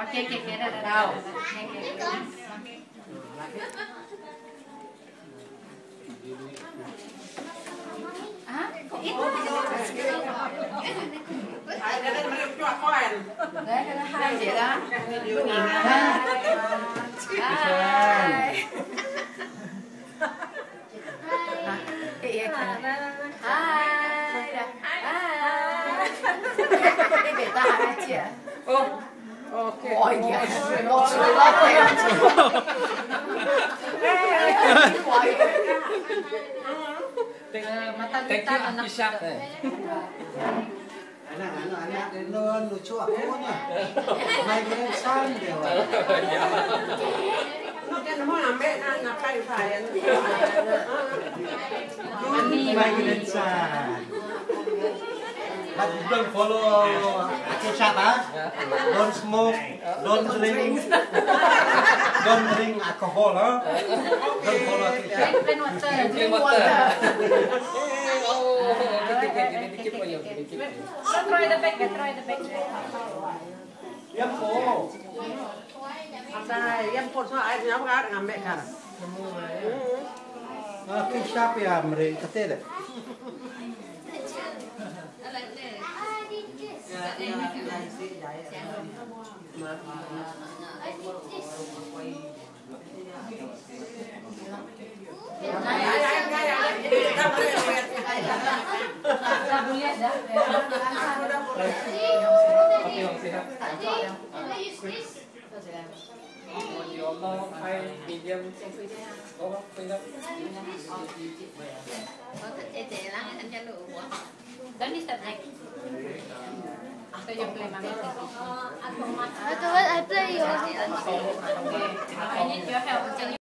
Oke, oke, oke, dah, dah, dah. Đấy cái đó hai vậy đó Yêu nhìn hai ha. hai Iya, iya, kan. Hai, dah. Hai. Ini beta aja. Oh. Ok. Oh iya, nó sủi lắm rồi. Mata kita anak Anh ăn ăn ăn ăn đến luôn nó chua cuốn à. Mày cái sang đều à. Nó cái nó mà mẹ ăn là phải luôn, Mày cái đến xa. But don't follow Akshay Shabba, don't smoke, don't drink don't drink alcohol, huh? Don't follow it. Drink water. Drink water. Try the back, try the back. Yam po. Asai, yam po so ai nyam gar ngam mek kar. Ah, kin shop ya mre katele. Alai ne. Yeah, yeah, yeah. Ya, ya. Oh, ya. Oh. Dan. Atau yang. 我都会来这里游戏。